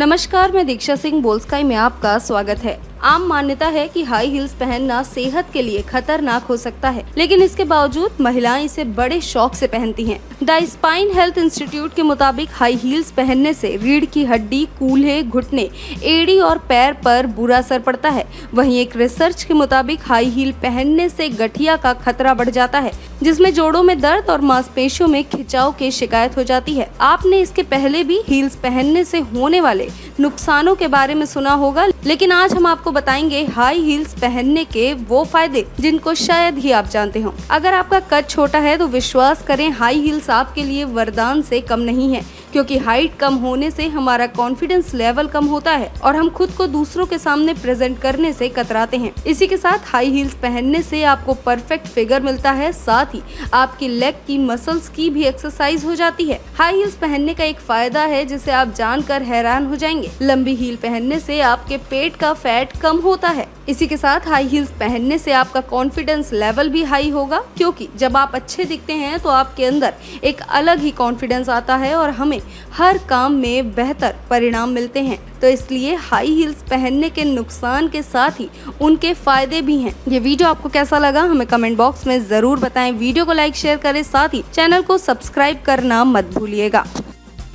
नमस्कार मैं दीक्षा सिंह बोल्सकाई में आपका स्वागत है। आम मान्यता है कि हाई हील्स पहनना सेहत के लिए खतरनाक हो सकता है, लेकिन इसके बावजूद महिलाएँ इसे बड़े शौक से पहनती हैं। द स्पाइन हेल्थ इंस्टीट्यूट के मुताबिक हाई हील्स पहनने से रीढ़ की हड्डी, कूल्हे, घुटने, एड़ी और पैर पर बुरा असर पड़ता है वहीं एक रिसर्च के मुताबिक हाई हील पहनने से गठिया का खतरा बढ़ जाता है, जिसमें जोड़ों में दर्द और मांसपेशियों में खिंचाव की शिकायत हो जाती है आपने इसके पहले भी हील्स पहनने से होने वाले नुकसानों के बारे में सुना होगा, लेकिन आज हम आपको बताएँगे हाई हील्स पहनने के वो फ़ायदे, जिनको शायद ही आप जानते हो। अगर आपका कद छोटा है तो विश्वास करें हाई हील्स आपके लिए वरदान से कम नहीं है। क्योंकि हाइट कम होने से हमारा कॉन्फिडेंस लेवल कम होता है और हम खुद को दूसरों के सामने प्रेजेंट करने से कतराते हैं। इसी के साथ हाई हील्स पहनने से आपको परफेक्ट फिगर मिलता है, साथ ही आपकी लेग की मसल्स की भी एक्सरसाइज हो जाती है। हाई हील्स पहनने का एक फ़ायदा है जिसे आप जानकर हैरान हो जाएँगे। लंबी हील पहनने से आपके पेट का फैट कम होता है। इसी के साथ हाई हील्स पहनने से आपका कॉन्फिडेंस लेवल भी हाई होगा, क्योंकि जब आप अच्छे दिखते हैं तो आपके अंदर एक अलग ही कॉन्फिडेंस आता है और हमें हर काम में बेहतर परिणाम मिलते हैं। तो इसलिए हाई हील्स पहनने के नुकसान के साथ ही उनके फ़ायदे भी हैं। ये वीडियो आपको कैसा लगा हमें कमेंट बॉक्स में ज़रूर बताएँ। वीडियो को लाइक शेयर करें। साथ ही चैनल को सब्सक्राइब करना मत भूलिएगा।